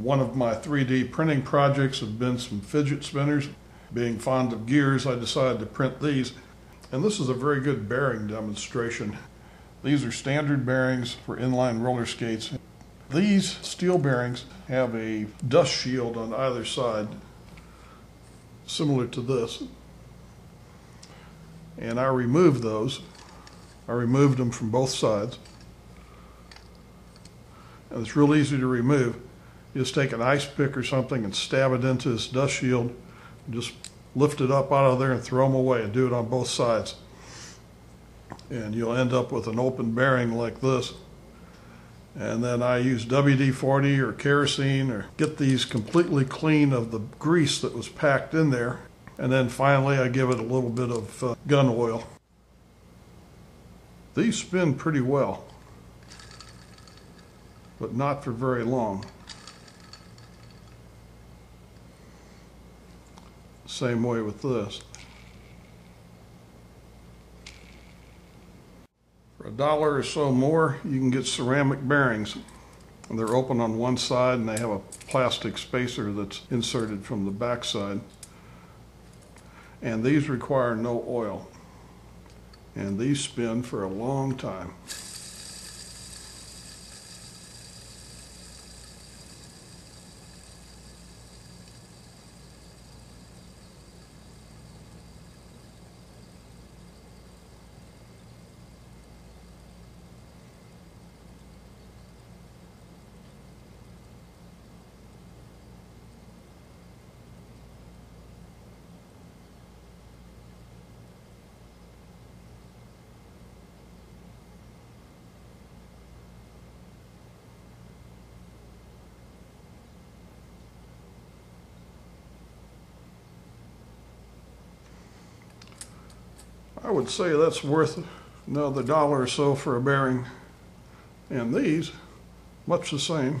One of my 3D printing projects have been some fidget spinners. Being fond of gears, I decided to print these. And this is a very good bearing demonstration. These are standard bearings for inline roller skates. These steel bearings have a dust shield on either side, similar to this. And I removed those. I removed them from both sides. And it's real easy to remove. You just take an ice pick or something and stab it into this dust shield. Just lift it up out of there and throw them away and do it on both sides. And you'll end up with an open bearing like this. And then I use WD 40 or kerosene or get these completely clean of the grease that was packed in there. And then finally, I give it a little bit of uh, gun oil. These spin pretty well, but not for very long. Same way with this. For a dollar or so more, you can get ceramic bearings. They're open on one side and they have a plastic spacer that's inserted from the back side. And these require no oil. And these spin for a long time. I would say that's worth another dollar or so for a bearing. And these, much the same.